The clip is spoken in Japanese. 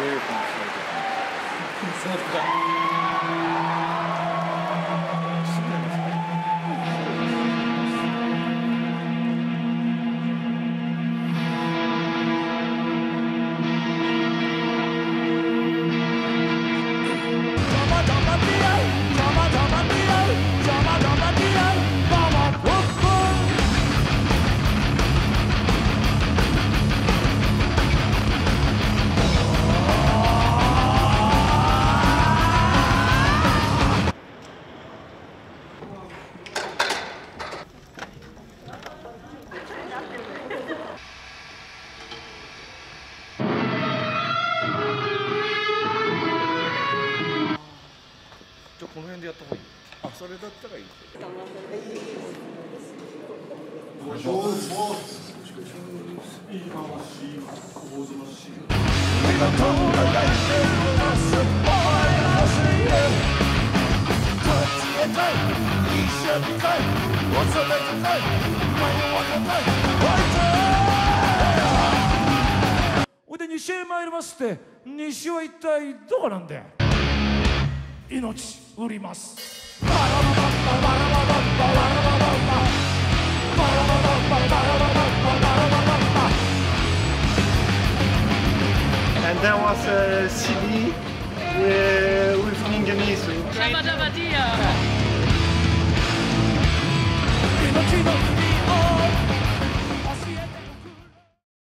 どうですか。じゃあこの辺でやった方がいい？あそれだったらいいほいで西へ参ります。って西は一体どこなんだよ命売りますバラババッババラババッババラババッババラババッババラババッババラババッバ And there was a CD with, with Ningani, so... Shabba Dabba Dia! 命の